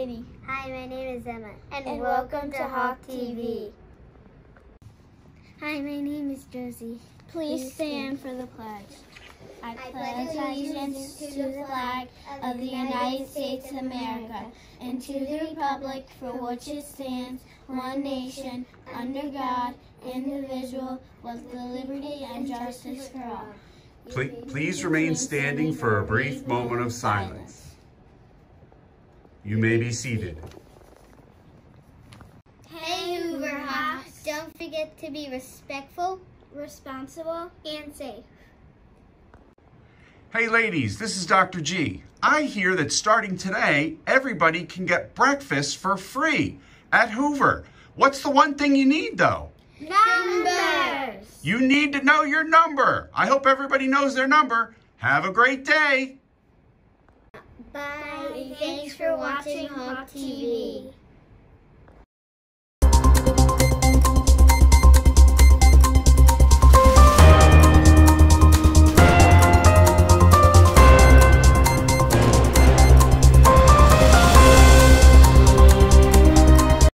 is Emma, and, and welcome, welcome to Hawk TV. Hi, my name is Josie. Please, Please stand for the pledge. I pledge allegiance to the flag of the United States of America and to the republic for which it stands, one nation, under God, indivisible, with liberty and justice for all. Please remain standing for a brief moment of silence. You may be seated. Hey Hoover Hawks, don't forget to be respectful, responsible, and safe. Hey ladies, this is Dr. G. I hear that starting today, everybody can get breakfast for free at Hoover. What's the one thing you need though? Numbers! You need to know your number. I hope everybody knows their number. Have a great day. Bye. Thanks for watching Hawk TV.